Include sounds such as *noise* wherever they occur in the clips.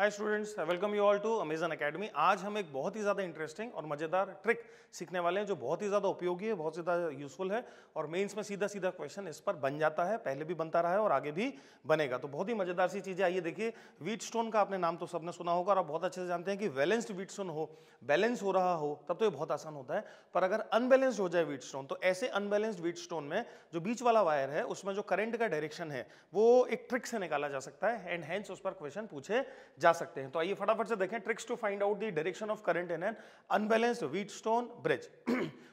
Hi students welcome you all to Amazon Academy आज हम एक बहुत ही ज़्यादा इंटरेस्टिंग और मज़ेदार ट्रिक सीखने वाले हैं, जो बहुत ही ज़्यादा उपयोगी है, बहुत ज़्यादा यूजफुल है और मेंस में सीधा सीधा क्वेश्चन इस पर बन जाता है, पहले भी बनता रहा है और आगे भी बनेगा। तो बहुत ही मज़ेदार सी चीज़ें, आइए देखिए। वीट स्टोन का आपने नाम तो सबने सुना होगा और आप बहुत अच्छे से जानते हैं कि बैलेंस्ड वीट स्टोन हो बैलेंस हो रहा हो, तब तो ये बहुत आसान होता है। पर अगर अनबैलेंस्ड हो जाए वीट स्टोन तो ऐसे अनबैलेंस्ड वीट स्टोन में जो बीच वाला वायर है, उसमें जो करंट का डायरेक्शन है, वो एक ट्रिक से निकाला जा सकता है। एंड हैंस उस पर क्वेश्चन पूछे जा सकते हैं। तो आइए फटाफट से देखें tricks to find out the direction of current in an unbalanced Wheatstone bridge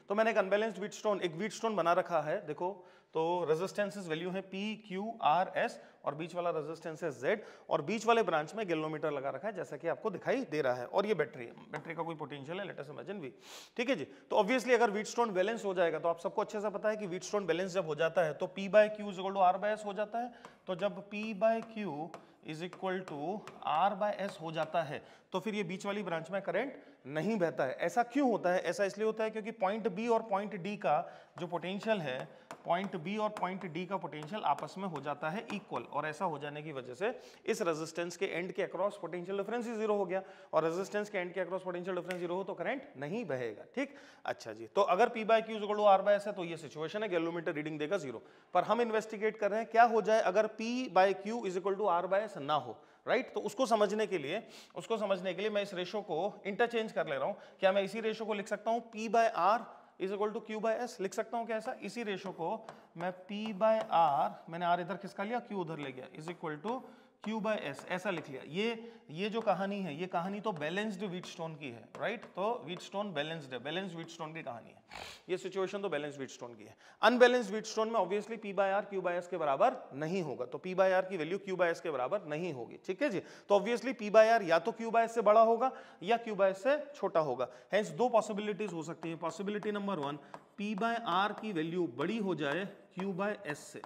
तो मैंने एक अनबैलेंस्ड व्हीट स्टोन एक व्हीट स्टोन बना रखा है, देखो तो रेजिस्टेंसेस वैल्यू है पी क्यू आर एस और बीच वाला रेजिस्टेंस है जेड और बीच वाले ब्रांच में गैल्वोमीटर लगा रखा है, जैसा कि आपको दिखाई दे रहा है। और ये बैटरी है बैटरी का कोई पोटेंशियल है लेट अस इमेजिन वी ठीक है जी? तो ऑब्वियसली अगर व्हीट स्टोन बैलेंस हो जाएगा तो आप सबको अच्छे से पता है कि व्हीट स्टोन बैलेंस जब हो जाता है तो P by Q is equal to R by S हो जाता है। तो जब P by Q is equal to R by S हो जाता है। तो फिर ये बीच वाली ब्रांच में करंट नहीं बहता है। ऐसा क्यों होता है? ऐसा इसलिए होता है क्योंकि पॉइंट बी और पॉइंट डी का जो पोटेंशियल है पॉइंट बी और पॉइंट डी का पोटेंशियल आपस में हो जाता है इक्वल और ऐसा हो जाने की वजह से इस रेजिस्टेंस के एंड के अक्रॉस पोटेंशियल डिफरेंस ही ज़ीरो हो गया। और रेजिस्टेंस के एंड के अक्रॉस पोटेंशियल डिफरेंस ज़ीरो हो तो करंट नहीं बहेगा, ठीक? अच्छा जी तो अगर P by Q equal R by S है तो ये सिचुएशन है गैलोमीटर रीडिंग देगा ज़ीरो पर हम इन्वेस्टिगेट कर रहे हैं, क्या हो जाए अगर P by Q is equal to R by S ना हो राइट right? तो उसको समझने के लिए, उसको समझने के लिए मैं इस रेशो को इंटरचेंज कर ले रहा हूँ। क्या मैं इसी रेशो को लिख सकता हूँ? P by R is equal to Q by S लिख सकता हूँ कैसा इसी रेशो को मैं पी बाय आर मैंने आर इधर किसका लिया? क्यू उधर ले गया। Is equal to Q by S ऐसा लिख लिया। ये ये जो कहानी है, ये कहानी तो बैलेंस्ड व्हीट स्टोन की है राइट तो व्हीट स्टोन बैलेंस्ड है बैलेंस्ड व्हीट स्टोन की कहानी है। ये सिचुएशन तो बैलेंस व्हीट स्टोन की है। अनबैलेंस्ड व्हीट स्टोन में obviously P by R Q by S के बराबर नहीं होगा। तो पी बाय आर की वैल्यू क्यू बाय एस के बराबर नहीं होगी, ठीक है जी? तो ऑब्वियसली पी बाय आर या तो क्यू बाय एस से बड़ा होगा या क्यू बाय एस से छोटा होगा। हेंस दो पॉसिबिलिटीज हो सकती है। Possibility number one P by R की वैल्यू बड़ी हो जाए क्यू बाय एस से।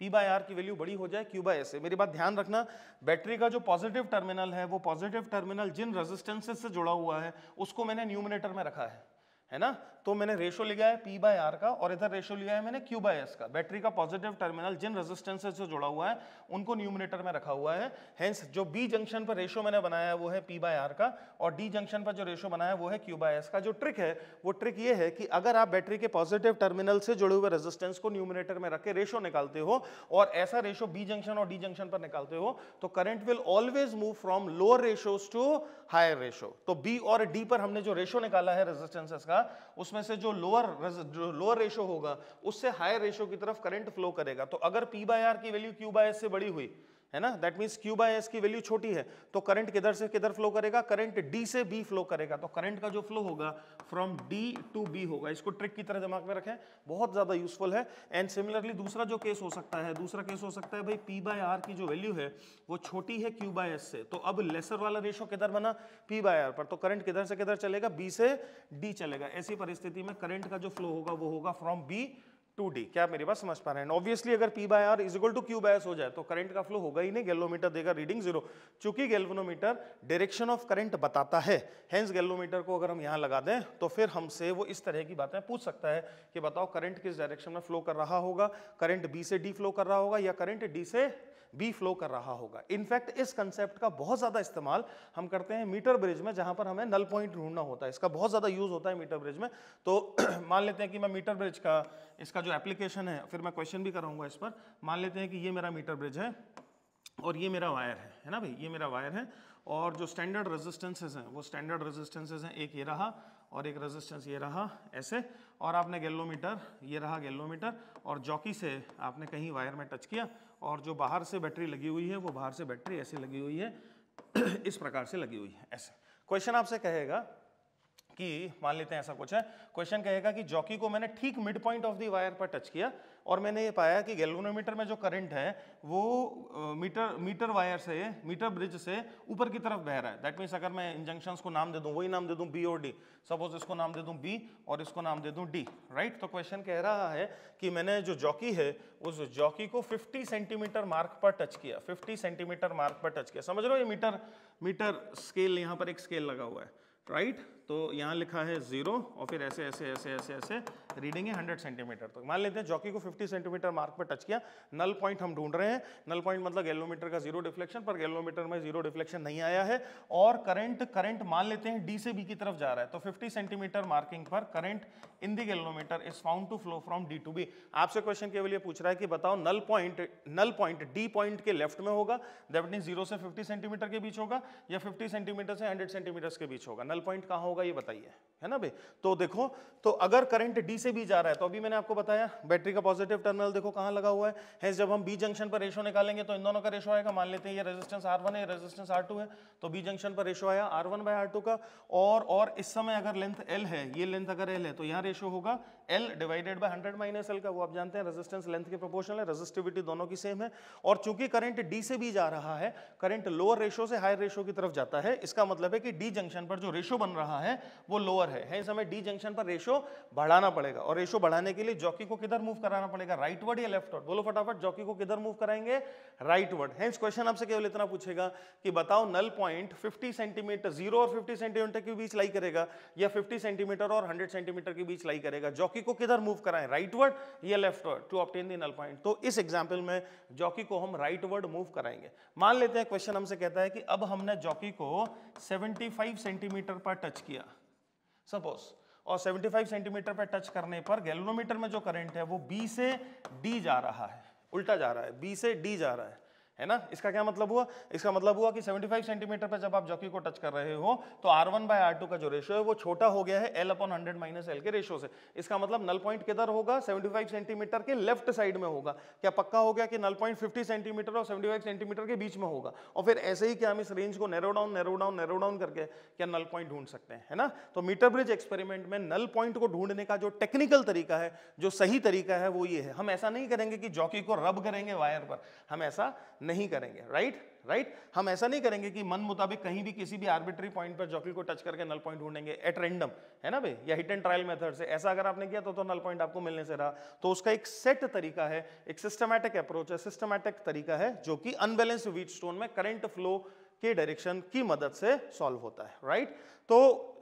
पी बाय आर की वैल्यू बड़ी हो जाए क्यू बाय एस ए मेरी बात ध्यान रखना बैटरी का जो पॉजिटिव टर्मिनल है, वो पॉजिटिव टर्मिनल जिन रेजिस्टेंसेस से जुड़ा हुआ है, उसको मैंने न्यूमिनेटर में रखा है। है ना? तो मैंने रेशो लिया है पी बाय आर का और इधर रेशो लिया है मैंने क्यू बाय एस का। बैटरी का पॉजिटिव टर्मिनल जिन रेजिस्टेंसेस से जुड़ा हुआ है, उनको न्यूमिनेटर में रखा हुआ है। हेंस जो बी जंक्शन पर रेशो मैंने बनाया है, वो है पी बाय आर का और डी जंक्शन पर जो रेशो बनाया है, वो है क्यू बाय एस का। जो ट्रिक है, वो ट्रिक ये है कि अगर आप बैटरी के पॉजिटिव टर्मिनल से जुड़े हुए रेजिस्टेंस को न्यूमिनेटर में रख रेशो निकालते हो और ऐसा रेशो बी जंक्शन और डी जंक्शन पर निकालते हो तो current will always move from lower ratios to higher ratio तो बी और डी पर हमने जो रेशो निकाला है रेजिस्टेंसेस का, उसमें से जो लोअर जो लोअर रेशो होगा, उससे हायर रेशो की तरफ़ करंट फ्लो करेगा। तो अगर पी बाय आर की वैल्यू क्यू बाय एस से बड़ी हुई है ना? That means Q by S की वैल्यू छोटी है तो करंट किधर से किधर फ्लो करेगा? करंट डी से बी फ्लो करेगा तो करंट का जो फ्लो होगा फ्रॉम डी टू बी होगा। इसको ट्रिक की तरह दिमाग में रखें, बहुत ज़्यादा यूजफुल है। एंड सिमिलरली दूसरा जो केस हो सकता है, दूसरा केस हो सकता है, भाई पी बाय आर की जो वैल्यू है, वो छोटी है क्यू बाय एस से। तो अब लेसर वाला रेशो किधर बना? पी बाय आर पर। तो करंट किधर से किधर चलेगा? बी से डी चलेगा। ऐसी परिस्थिति में करंट का जो फ्लो होगा, वो होगा फ्रॉम बी टू डी क्या मेरी बात समझ पा रहे हैं? ऑब्वियसली अगर P by R is equal to Q by S हो जाए तो करंट का फ्लो होगा ही नहीं गैल्वोमीटर देगा रीडिंग ज़ीरो चूँकि गैल्वनोमीटर डायरेक्शन ऑफ़ करंट बताता है हेंस गैल्वोमीटर को अगर हम यहाँ लगा दें तो फिर हमसे वो इस तरह की बातें पूछ सकता है कि बताओ करंट किस डायरेक्शन में फ्लो कर रहा होगा? करंट बी से डी फ्लो कर रहा होगा या करंट डी से बी फ्लो कर रहा होगा? इनफैक्ट इस कंसेप्ट का बहुत ज़्यादा इस्तेमाल हम करते हैं मीटर ब्रिज में, जहाँ पर हमें नल पॉइंट ढूंढना होता है। इसका बहुत ज़्यादा यूज़ होता है मीटर ब्रिज में। तो मान लेते हैं कि मैं मीटर ब्रिज का इसका जो एप्लीकेशन है, फिर मैं क्वेश्चन भी कराऊँगा इस पर। मान लेते हैं कि ये मेरा मीटर ब्रिज है और ये मेरा वायर है है ना भाई? ये मेरा वायर है और जो स्टैंडर्ड रेजिस्टेंसेज हैं, वो स्टैंडर्ड रेजिस्टेंसेज हैं। एक ये रहा और एक रेजिस्टेंस ये रहा ऐसे और आपने गैलोमीटर ये रहा गैलोमीटर और जॉकी से आपने कहीं वायर में टच किया और जो बाहर से बैटरी लगी हुई है, वो बाहर से बैटरी ऐसे लगी हुई है। *clears throat* इस प्रकार से लगी हुई है, ऐसे। क्वेश्चन आपसे कहेगा कि मान लेते हैं ऐसा कुछ है क्वेश्चन कहेगा कि जॉकी को मैंने ठीक mid point of the wire पर टच किया और मैंने ये पाया कि गैल्वेनोमीटर में जो करंट है, वो मीटर मीटर वायर से मीटर ब्रिज से ऊपर की तरफ़ बह रहा है। दैट मीन्स अगर मैं इन जंक्शंस को नाम दे दूँ, वही नाम दे दूँ बी और डी सपोज़ इसको नाम दे दूँ बी और इसको नाम दे दूँ डी राइट तो क्वेश्चन कह रहा है कि मैंने जो जॉकी है, उस जॉकी को 50 सेंटीमीटर मार्क पर टच किया 50 सेंटीमीटर मार्क पर टच किया। समझ लो ये मीटर मीटर स्केल यहाँ पर एक स्केल लगा हुआ है राइट तो यहाँ लिखा है ज़ीरो और फिर ऐसे ऐसे ऐसे ऐसे ऐसे रीडिंग है हंड्रेड सेंटीमीटर तो मान लेते हैं जॉकी को 50 सेंटीमीटर मार्क पर टच किया नल पॉइंट हम ढूंढ रहे हैं। नल पॉइंट मतलब गैलोमीटर का ज़ीरो डिफ्लेक्शन पर गैलोमीटर में ज़ीरो डिफ्लेक्शन नहीं आया है। और करंट करंट मान लेते हैं डी से बी की तरफ़ जा रहा है। तो 50 सेंटीमीटर मार्किंग पर current in the galvanometer is found to flow from D to B आपसे क्वेश्चन केवल ये पूछ रहा है कि बताओ null point null point D point के लेफ़्ट में होगा दैट मीन ज़ीरो से फिफ्टी सेंटीमीटर के बीच होगा, या फिफ्टी सेंटीमीटर से हंड्रेड सेंटीमीटर के बीच होगा। नल पॉइंट कहाँ होगा? ये बताइए, है ना भाई? तो देखो तो अगर करंट डी से बी जा रहा है तो अभी मैंने आपको बताया बैटरी का पॉजिटिव टर्मिनल देखो कहाँ लगा हुआ है। है, जब हम बी जंक्शन पर रेशो निकालेंगे तो इन दोनों का रेशो आएगा। मान लेते हैं ये रेजिस्टेंस आर वन है रेजिस्टेंस आर टू है तो बी जंक्शन पर रेशो आया R one by R two का। और और इस समय अगर लेंथ एल है, ये लेंथ अगर एल है तो यहाँ रेशो होगा L divided by hundred minus L का। वो आप जानते हैं रेजिस्टेंस लेंथ के प्रोपोर्शनल है रेजिस्टिविटी दोनों की सेम है। और चूँकि करंट डी से भी जा रहा है करंट लोअर रेशो से हायर रेशो की तरफ़ जाता है, इसका मतलब है कि डी जंक्शन पर जो रेशो बन रहा है वो लोअर है, है इस समय डी जंक्शन पर रेशो बढ़ाना पड़ेगा और रेशो बढ़ाने के लिए जॉकी को किधर मूव कराना पड़ेगा? राइट वर्ड या लेफ़्ट वर्ड बोलो फटाफट जॉकी को किधर मूव कराएँगे? राइट वर्ड हेंस क्वेश्चन आपसे केवल इतना पूछेगा कि बताओ नल पॉइंट 50 सेंटीमीटर ज़ीरो और 50 सेंटीमीटर के बीच लाई करेगा या 50 सेंटीमीटर और 100 सेंटीमीटर के बीच लाई करेगा? जॉकी को किधर मूव कराएँ? राइट वर्ड या leftward to obtain the null point तो इस एग्जांपल में जॉकी को हम राइट वर्ड मूव कराएँगे। मान लेते हैं क्वेश्चन हमसे कहता है कि अब हमने जॉकी को 75 सेंटीमीटर पर टच किया। सपोज़ और 75 सेंटीमीटर पर टच करने पर गैलोनोमीटर में जो करंट है, वो बी से डी जा रहा है, उल्टा जा रहा है बी से डी जा रहा है। है ना? इसका क्या मतलब हुआ? इसका मतलब हुआ कि 75 सेंटीमीटर पर जब आप जॉकी को टच कर रहे हो तो R1 वन बाय आर का जो रेशो है, वो छोटा हो गया है L upon hundred minus L के रेशो से। इसका मतलब नल पॉइंट किधर होगा? 75 सेंटीमीटर के लेफ़्ट साइड में होगा। क्या पक्का हो गया कि नल पॉइंट 50 सेंटीमीटर और 75 सेंटीमीटर के बीच में होगा? और फिर ऐसे ही क्या हम इस रेंज को narrow down narrow down narrow down करके क्या नल पॉइंट ढूंढ सकते हैं, है ना? तो मीटर ब्रिज एक्सपेरिमेंट में नल पॉइंट को ढूँढने का जो टेक्निकल तरीका है, जो सही तरीका है, वो ये है। हम ऐसा नहीं करेंगे कि जॉकी को रब करेंगे वायर पर। हम ऐसा नहीं करेंगे राइट राइट हम ऐसा नहीं करेंगे कि मन मुताबिक कहीं भी किसी भी आर्बिट्री पॉइंट पर जॉकी को टच करके नल पॉइंट ढूंढेंगे एट रेंडम है ना भाई? या हिट एंड ट्रायल मेथड से। ऐसा अगर आपने किया तो तो नल पॉइंट आपको मिलने से रहा। तो उसका एक सेट तरीका है, एक सिस्टमैटिक अप्रोच है सिस्टमैटिक तरीका है, जो कि अनबैलेंस वीट स्टोन में करंट फ्लो के डायरेक्शन की मदद से सॉल्व होता है राइट तो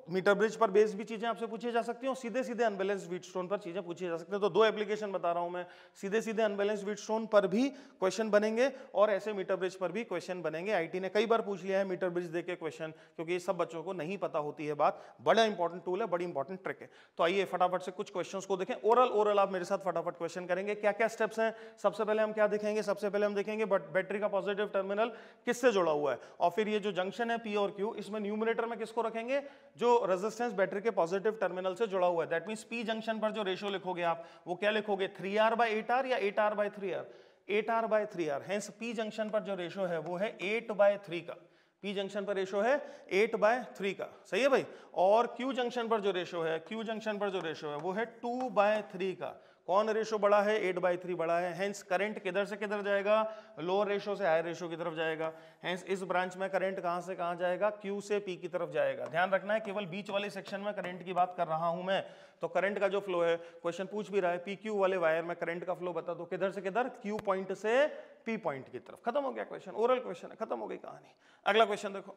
मीटर ब्रिज पर बेस्ड भी चीज़ें आपसे पूछी जा सकती हैं सीधे सीधे अनबैलेंस वीट स्टोन पर चीज़ें पूछी जा सकती हैं। तो दो एप्लीकेशन बता रहा हूँ मैं। सीधे सीधे अनबैलेंस वीट स्टोन पर भी क्वेश्चन बनेंगे और ऐसे मीटर ब्रिज पर भी क्वेश्चन बनेंगे। आईटी ने कई बार पूछ लिया है मीटर ब्रिज देके क्वेश्चन क्योंकि ये सब बच्चों को नहीं पता होती है बात। बड़ा इंपॉर्टेंट टूल है, बड़ी इंपॉर्टेंट ट्रिक है। तो आइए फटाफट से कुछ क्वेश्चन को देखें। ओरल ओरल आप मेरे साथ फटाफट क्वेश्चन करेंगे। क्या क्या स्टेप्स हैं? सबसे पहले हम क्या देखेंगे? सबसे पहले हम देखेंगे बट बैटरी का पॉजिटिव टर्मिनल किससे जुड़ा हुआ है? और फिर ये जो जंक्शन है पी और क्यू इसमें न्यूमिनेटर में किसको रखेंगे? जो रेजिस्टेंस बैटरी के पॉजिटिव टर्मिनल से जुड़ा हुआ है। दैट मीन पी जंक्शन पर जो रेशियो लिखोगे आप, वो क्या लिखोगे? Three R by eight R या eight R by three R eight R by three R hence P junction पर जो रेशियो है, वो है एट बाय थ्री का। पी जंक्शन पर रेशियो है एट बाय थ्री का। सही है भाई? और क्यू जंक्शन पर जो रेशो है क्यू जंक्शन पर जो रेशो है, वो है टू बाय थ्री का। कौन रेशो बड़ा है? एट बाई थ्री बड़ा है। हेंस करंट किधर से किधर जाएगा? लोअर रेशो से हायर रेशो की तरफ़ जाएगा। हेंस इस ब्रांच में करंट कहाँ से कहाँ जाएगा? क्यू से पी की तरफ़ जाएगा। ध्यान रखना है, केवल बीच वाले सेक्शन में करंट की बात कर रहा हूँ मैं। तो करंट का जो फ्लो है क्वेश्चन पूछ भी रहा है पी क्यू वाले वायर में करंट का फ्लो बता दो। किधर से किधर? क्यू पॉइंट से पी पॉइंट की तरफ़। खत्म हो गया क्वेश्चन ओरल क्वेश्चन है। खत्म हो गई कहानी। अगला क्वेश्चन देखो।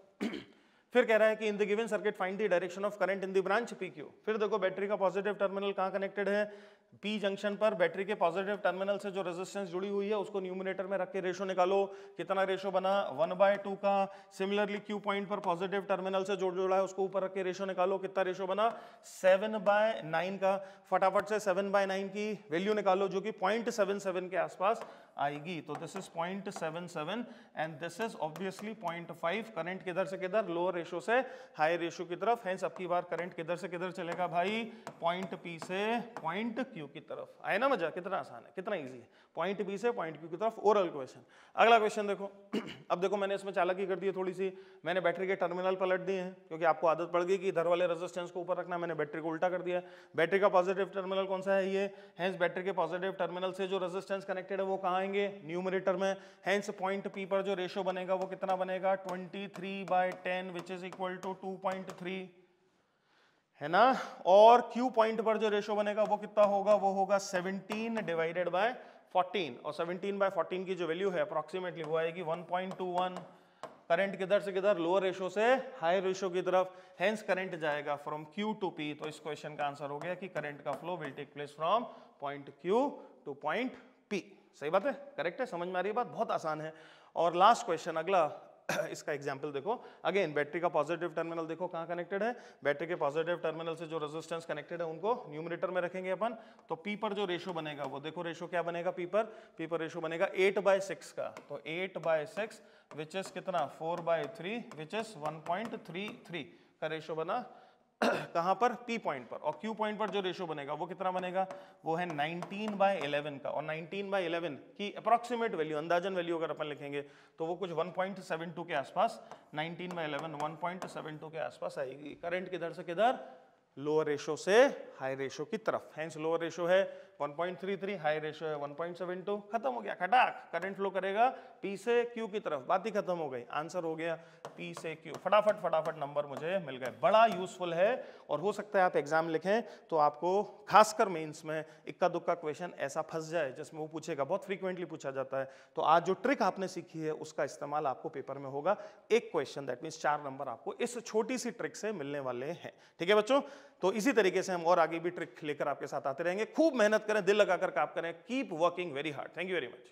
फिर कह रहा है कि in the given circuit find the direction of current in the branch P Q फिर देखो बैटरी का पॉजिटिव टर्मिनल कहाँ कनेक्टेड है? पी जंक्शन पर बैटरी के पॉजिटिव टर्मिनल से जो रेजिस्टेंस जुड़ी हुई है, उसको न्यूमिनेटर में रख के रेशो निकालो। कितना रेशो बना? वन बाय टू का। सिमिलरली क्यू पॉइंट पर पॉजिटिव टर्मिनल से जोड़ जोड़ा है, उसको ऊपर रख के रेशो निकालो। कितना रेशो बना? सेवन बाय नाइन का। फटाफट से सेवन बाय नाइन की वैल्यू निकालो, जो कि पॉइंट सेवन सेवन के आसपास आएगी। तो this is point seven seven and this is obviously point five current किधर से किधर? लोअर रेशो से हाई रेशो की तरफ़। है सबकी बार करंट किधर से किधर चलेगा भाई? पॉइंट पी से पॉइंट क्यू की तरफ़। आए ना मज़ा? कितना आसान है, कितना ईजी है। पॉइंट बी से पॉइंट क्यू की तरफ़। ओरल क्वेश्चन अगला क्वेश्चन देखो। *clears throat* अब देखो, मैंने इसमें चालाकी कर दी है थोड़ी सी। मैंने बैटरी के टर्मिनल पलट दिए हैं, क्योंकि आपको आदत पड़ गई कि इधर वाले रेजिस्टेंस को ऊपर रखना। मैंने बैटरी को उल्टा कर दिया बैटरी का पॉजिटिव टर्मिनल कौन सा है ये? हैंस बैटरी के पॉजिटिव टर्मिनल से जो रेजिस्टेंस कनेक्टेड है, वो कहाँ आएँगे न्यूमरेटर में। हैंस पॉइंट पी पर जो रेशियो बनेगा, वो कितना बनेगा? Twenty three by ten which is equal to two point three है ना? और Q पॉइंट पर जो रेशो बनेगा, वो कितना होगा? वो होगा 17 डिवाइडेड बाय 14 और 17 बाय 14 की जो वैल्यू है अप्रोक्सीमेटली वो आएगी 1.21 करंट किधर से किधर? लोअर रेशो से हाई रेशो की तरफ़। हेंस करंट जाएगा फ्रॉम Q टू P तो इस क्वेश्चन का आंसर हो गया कि करंट का flow will take place from point Q to point P सही बात है? करेक्ट है? समझ में आ रही है बात? बहुत आसान है। और लास्ट क्वेश्चन अगला, *clears throat* इसका एग्ज़ाम्पल देखो। अगेन बैटरी का पॉजिटिव टर्मिनल देखो कहाँ कनेक्टेड है। बैटरी के पॉजिटिव टर्मिनल से जो रेजिस्टेंस कनेक्टेड है, उनको न्यूमरेटर में रखेंगे अपन। तो पी पर जो रेशो बनेगा, वो देखो रेशो क्या बनेगा पी पर? पी पर रेशो बनेगा एट बाय सिक्स का। तो eight by six which is कितना? Four by three which is one point three three का रेशो बना। *coughs* कहाँ पर? P पॉइंट पर। और Q पॉइंट पर जो रेशो बनेगा, वो कितना बनेगा? वो है 19 बाय 11 का। और 19 बाय 11 की अप्रोक्सीमेट वैल्यू अंदाजन वैल्यू अगर अपन लिखेंगे तो वो कुछ 1.72 के आसपास 19 बाय 11 1.72 के आसपास आएगी। करंट किधर से किधर? लोअर रेशो से हाई रेशो की तरफ़। हैंस लोअर रेशो है 1.33 हाई रेशो है 1.72 खत्म हो गया, खटाक। करंट फ्लो करेगा P से Q की तरफ़। बात ही खत्म हो गई। आंसर हो गया P से Q फटाफट फटाफट नंबर मुझे मिल गए। बड़ा यूजफुल है और हो सकता है आप एग्ज़ाम लिखें तो आपको खासकर मेंस में इक्का दुक्का क्वेश्चन ऐसा फंस जाए जिसमें वो पूछेगा। बहुत फ्रीक्वेंटली पूछा जाता है। तो आज जो ट्रिक आपने सीखी है उसका इस्तेमाल आपको पेपर में होगा। एक क्वेश्चन दैट मीन चार नंबर आपको इस छोटी सी ट्रिक से मिलने वाले हैं। ठीक है बच्चों? तो इसी तरीके से हम और आगे भी ट्रिक लेकर आपके साथ आते रहेंगे। खूब मेहनत करें, दिल लगाकर काम करें। Keep working very hard thank you very much